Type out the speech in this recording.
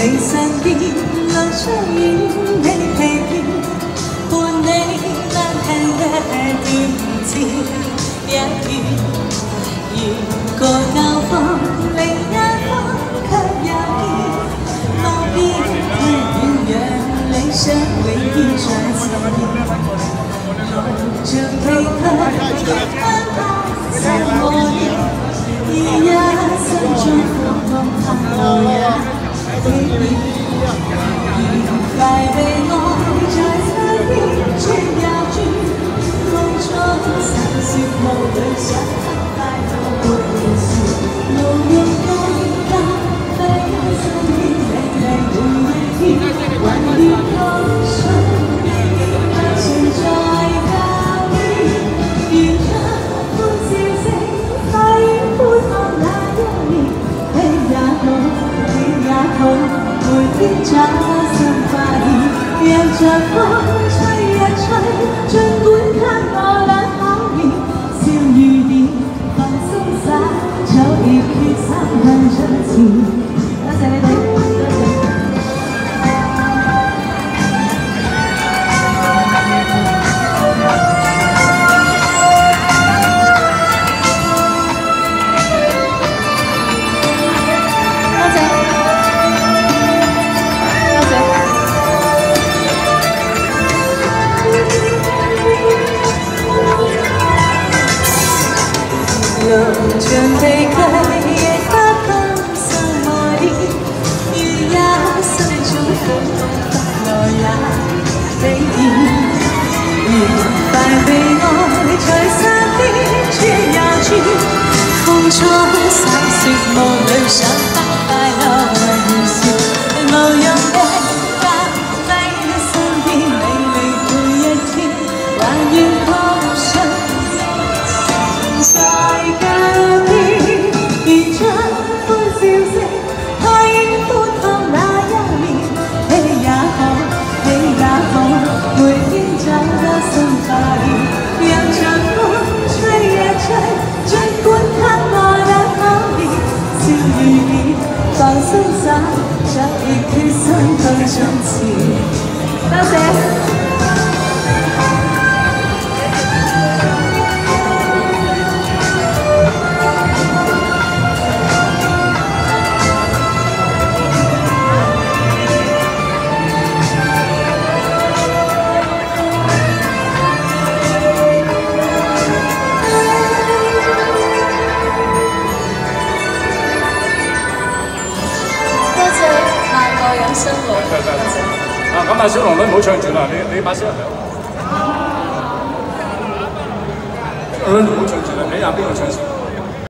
你身邊，兩雙眼，你疲倦，伴你單聽一段字，一語。如果交鋒，另一方卻有變，路邊太遠，讓理想永遠像是夢，像崎嶇。也體着风吹呀吹尽管给我俩考验笑雨点放松洒早已决心向着情。路像地鬆灑，着熱決心向向前。多謝。啊，咁啊，小龍女唔好唱住啦，你你把聲。小龍女唔好唱住啦，睇下邊個唱先。